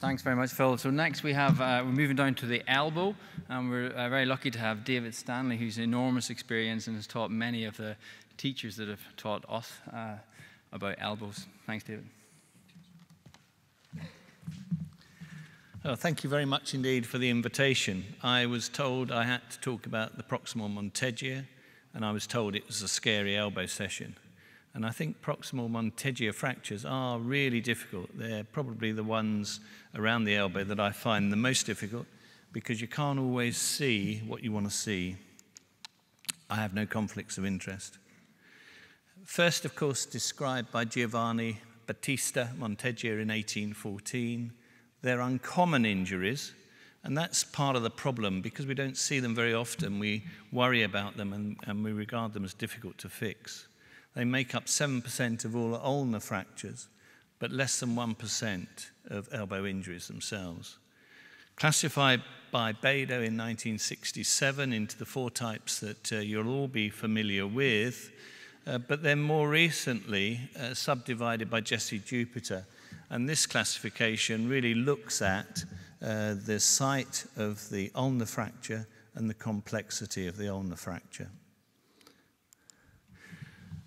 Thanks very much, Phil. So next we have, uh, we're moving down to the elbow, and we're uh, very lucky to have David Stanley, who's enormous experience and has taught many of the teachers that have taught us uh, about elbows. Thanks, David. Oh, thank you very much indeed for the invitation. I was told I had to talk about the proximal Monteggia, and I was told it was a scary elbow session. And I think proximal Monteggia fractures are really difficult. They're probably the ones around the elbow that I find the most difficult because you can't always see what you want to see. I have no conflicts of interest. First, of course, described by Giovanni Battista Monteggia in 1814. They're uncommon injuries, and that's part of the problem because we don't see them very often. We worry about them and, and we regard them as difficult to fix. They make up 7% of all ulnar fractures, but less than 1% of elbow injuries themselves. Classified by Bado in 1967 into the four types that uh, you'll all be familiar with, uh, but then more recently uh, subdivided by Jesse Jupiter. And this classification really looks at uh, the site of the ulnar fracture and the complexity of the ulnar fracture.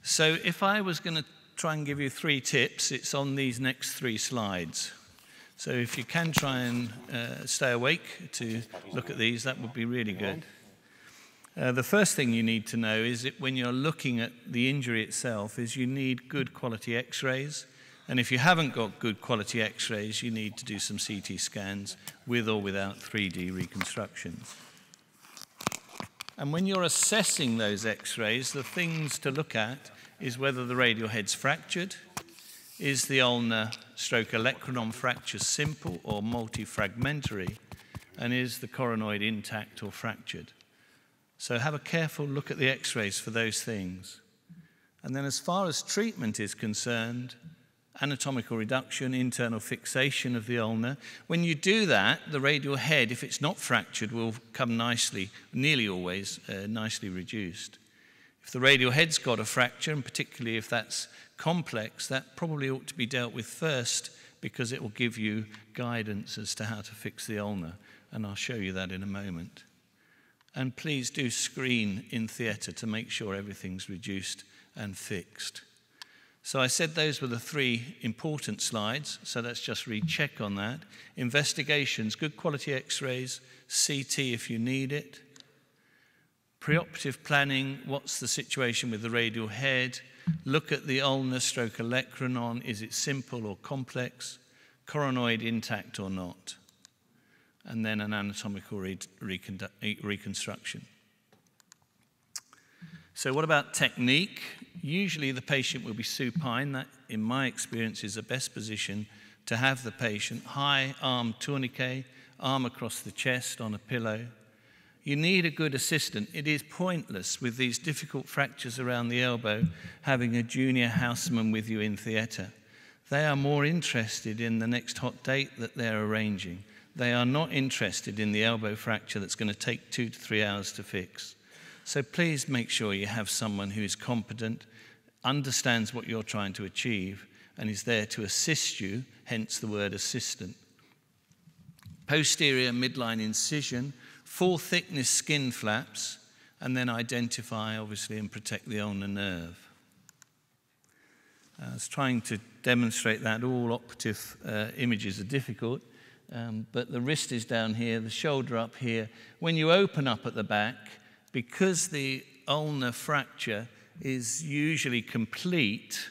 So if I was going to try and give you three tips, it's on these next three slides. So if you can try and uh, stay awake to look at these, that would be really good. Uh, the first thing you need to know is that when you're looking at the injury itself is you need good quality x-rays. And if you haven't got good quality x-rays, you need to do some CT scans with or without 3D reconstructions. And when you're assessing those x-rays, the things to look at is whether the radial head's fractured, is the ulnar stroke olecranon fracture simple or multifragmentary, and is the coronoid intact or fractured? So have a careful look at the x-rays for those things. And then as far as treatment is concerned, anatomical reduction, internal fixation of the ulna. When you do that, the radial head, if it's not fractured, will come nicely, nearly always uh, nicely reduced. If the radial head's got a fracture, and particularly if that's complex, that probably ought to be dealt with first because it will give you guidance as to how to fix the ulna, and I'll show you that in a moment. And please do screen in theatre to make sure everything's reduced and fixed. So I said those were the three important slides, so let's just recheck on that. Investigations, good quality x-rays, CT if you need it, Preoperative planning, what's the situation with the radial head? Look at the ulnar stroke olecranon, is it simple or complex? Coronoid intact or not? And then an anatomical re reconstruction. So what about technique? Usually the patient will be supine. That, in my experience, is the best position to have the patient. High arm tourniquet, arm across the chest on a pillow. You need a good assistant. It is pointless with these difficult fractures around the elbow having a junior houseman with you in theatre. They are more interested in the next hot date that they're arranging. They are not interested in the elbow fracture that's going to take two to three hours to fix. So please make sure you have someone who is competent, understands what you're trying to achieve, and is there to assist you, hence the word assistant. Posterior midline incision full thickness skin flaps, and then identify, obviously, and protect the ulnar nerve. I was trying to demonstrate that all operative uh, images are difficult, um, but the wrist is down here, the shoulder up here. When you open up at the back, because the ulnar fracture is usually complete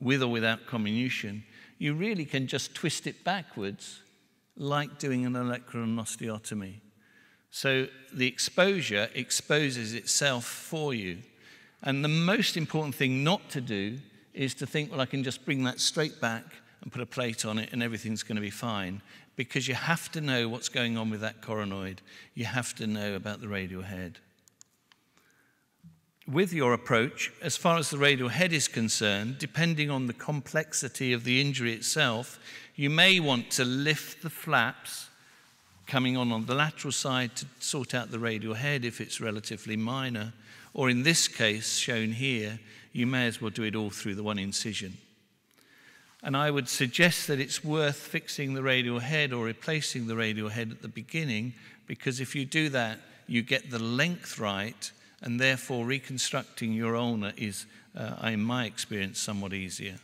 with or without comminution, you really can just twist it backwards like doing an olecranon osteotomy. So the exposure exposes itself for you. And the most important thing not to do is to think, well, I can just bring that straight back and put a plate on it and everything's going to be fine. Because you have to know what's going on with that coronoid. You have to know about the radial head. With your approach, as far as the radial head is concerned, depending on the complexity of the injury itself, you may want to lift the flaps coming on on the lateral side to sort out the radial head if it's relatively minor, or in this case shown here, you may as well do it all through the one incision. And I would suggest that it's worth fixing the radial head or replacing the radial head at the beginning, because if you do that, you get the length right, and therefore reconstructing your ulna is, uh, in my experience, somewhat easier.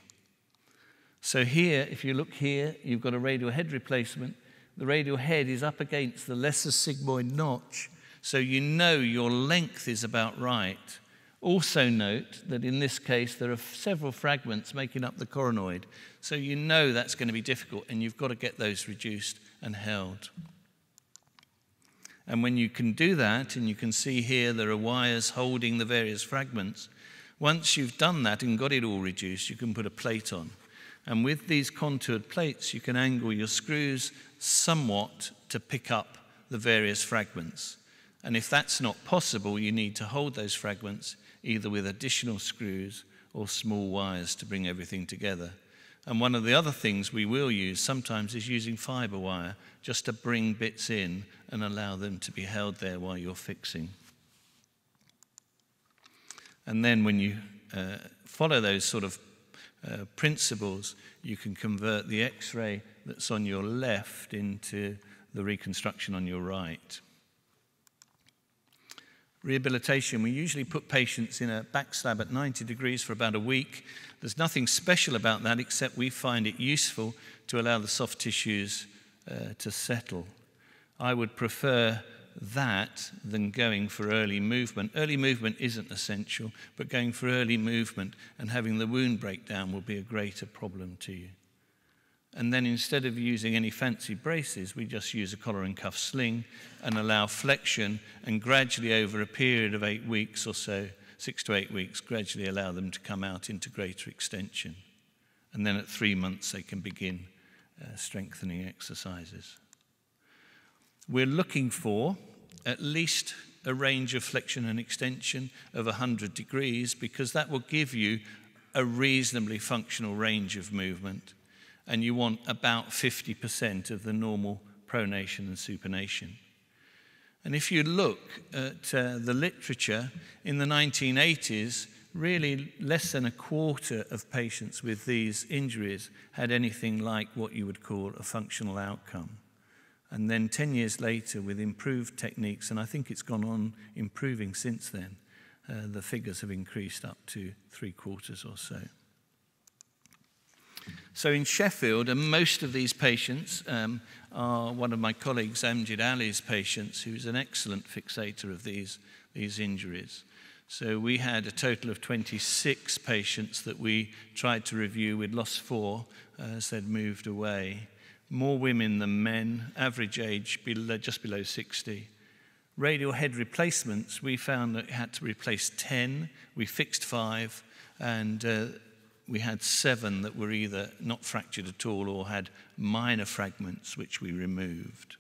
So here, if you look here, you've got a radial head replacement. The radial head is up against the lesser sigmoid notch, so you know your length is about right. Also note that in this case there are several fragments making up the coronoid, so you know that's going to be difficult and you've got to get those reduced and held. And when you can do that, and you can see here there are wires holding the various fragments, once you've done that and got it all reduced, you can put a plate on. And with these contoured plates, you can angle your screws somewhat to pick up the various fragments. And if that's not possible, you need to hold those fragments either with additional screws or small wires to bring everything together. And one of the other things we will use sometimes is using fiber wire just to bring bits in and allow them to be held there while you're fixing. And then when you uh, follow those sort of uh, principles, you can convert the x ray that's on your left into the reconstruction on your right. Rehabilitation, we usually put patients in a back slab at 90 degrees for about a week. There's nothing special about that except we find it useful to allow the soft tissues uh, to settle. I would prefer that than going for early movement. Early movement isn't essential, but going for early movement and having the wound break down will be a greater problem to you. And then instead of using any fancy braces, we just use a collar and cuff sling and allow flexion and gradually over a period of eight weeks or so, six to eight weeks, gradually allow them to come out into greater extension. And then at three months, they can begin uh, strengthening exercises. We're looking for at least a range of flexion and extension of 100 degrees because that will give you a reasonably functional range of movement and you want about 50% of the normal pronation and supination. And if you look at uh, the literature in the 1980s, really less than a quarter of patients with these injuries had anything like what you would call a functional outcome. And then 10 years later, with improved techniques, and I think it's gone on improving since then, uh, the figures have increased up to three quarters or so. So in Sheffield, and most of these patients um, are one of my colleagues, Amjid Ali's patients, who's an excellent fixator of these, these injuries. So we had a total of 26 patients that we tried to review. We'd lost four uh, as they'd moved away. More women than men, average age below, just below 60. Radial head replacements, we found that we had to replace 10. We fixed five, and uh, we had seven that were either not fractured at all or had minor fragments which we removed.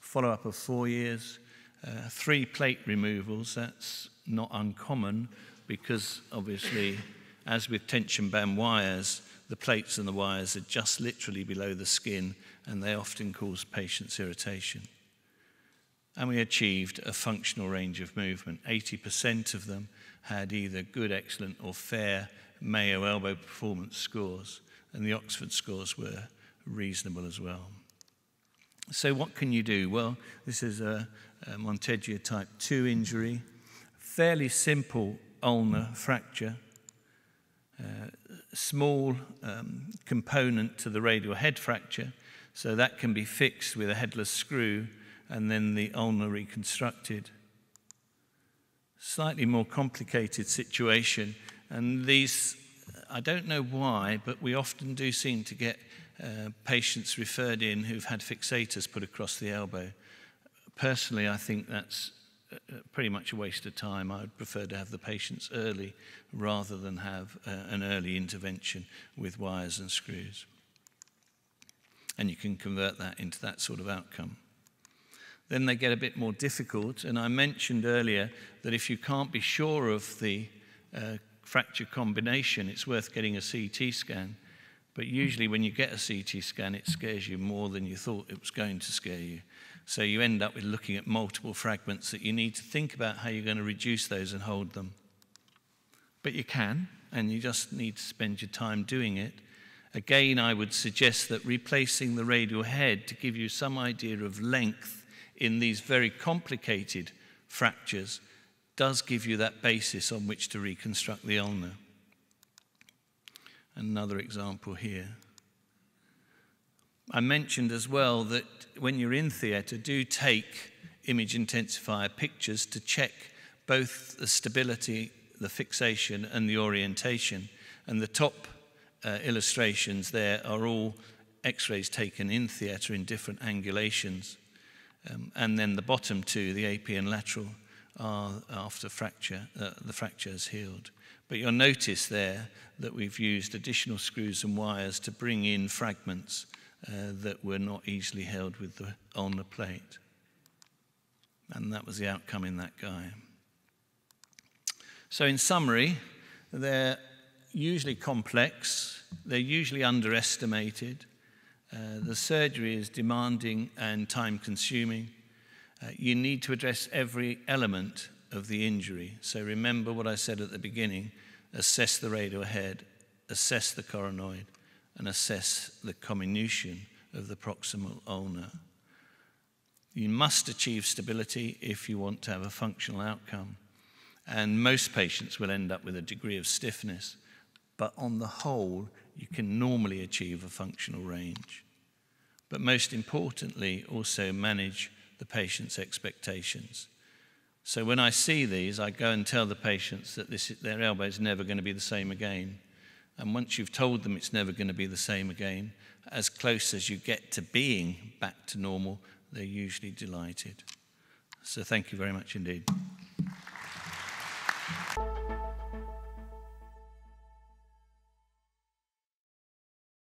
Follow up of four years, uh, three plate removals. That's not uncommon because obviously, as with tension band wires, the plates and the wires are just literally below the skin and they often cause patients irritation. And we achieved a functional range of movement. 80% of them had either good, excellent, or fair Mayo elbow performance scores, and the Oxford scores were reasonable as well. So, what can you do? Well, this is a, a type 2 injury, fairly simple ulnar fracture, uh, small um, component to the radial head fracture, so that can be fixed with a headless screw and then the ulna reconstructed slightly more complicated situation. And these, I don't know why, but we often do seem to get uh, patients referred in who've had fixators put across the elbow. Personally, I think that's uh, uh, pretty much a waste of time. I would prefer to have the patients early rather than have uh, an early intervention with wires and screws. And you can convert that into that sort of outcome then they get a bit more difficult. And I mentioned earlier that if you can't be sure of the uh, fracture combination, it's worth getting a CT scan. But usually, when you get a CT scan, it scares you more than you thought it was going to scare you. So you end up with looking at multiple fragments that you need to think about how you're going to reduce those and hold them. But you can, and you just need to spend your time doing it. Again, I would suggest that replacing the radial head to give you some idea of length in these very complicated fractures does give you that basis on which to reconstruct the ulna. Another example here. I mentioned as well that when you're in theatre, do take image intensifier pictures to check both the stability, the fixation, and the orientation. And the top uh, illustrations there are all x rays taken in theatre in different angulations. Um, and then the bottom two, the AP and lateral, are after fracture, uh, the fracture has healed. But you'll notice there that we've used additional screws and wires to bring in fragments uh, that were not easily held with the, on the plate. And that was the outcome in that guy. So, in summary, they're usually complex, they're usually underestimated. Uh, the surgery is demanding and time consuming. Uh, you need to address every element of the injury. So, remember what I said at the beginning assess the radial head, assess the coronoid, and assess the comminution of the proximal ulna. You must achieve stability if you want to have a functional outcome. And most patients will end up with a degree of stiffness, but on the whole, you can normally achieve a functional range. but most importantly, also manage the patient's expectations. So when I see these, I go and tell the patients that this, their elbow is never going to be the same again. And once you've told them it's never going to be the same again, as close as you get to being back to normal, they're usually delighted. So thank you very much indeed.